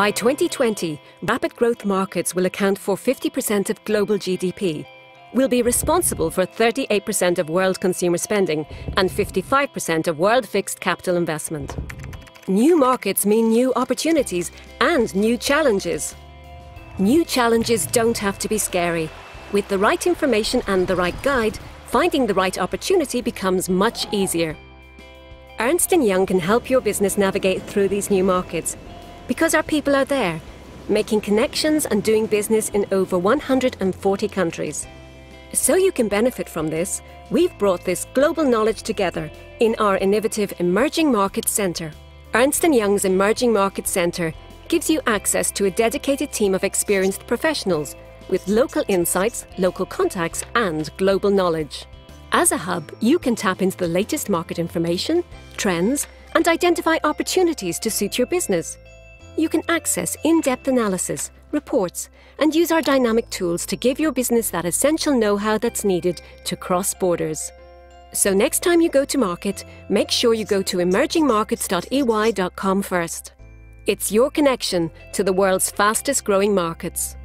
By 2020, rapid growth markets will account for 50% of global GDP, will be responsible for 38% of world consumer spending and 55% of world fixed capital investment. New markets mean new opportunities and new challenges. New challenges don't have to be scary. With the right information and the right guide, finding the right opportunity becomes much easier. Ernst & Young can help your business navigate through these new markets because our people are there, making connections and doing business in over 140 countries. So you can benefit from this, we've brought this global knowledge together in our innovative Emerging Markets Centre. Ernst & Young's Emerging Markets Centre gives you access to a dedicated team of experienced professionals with local insights, local contacts, and global knowledge. As a hub, you can tap into the latest market information, trends, and identify opportunities to suit your business. You can access in depth analysis, reports, and use our dynamic tools to give your business that essential know how that's needed to cross borders. So, next time you go to market, make sure you go to emergingmarkets.ey.com first. It's your connection to the world's fastest growing markets.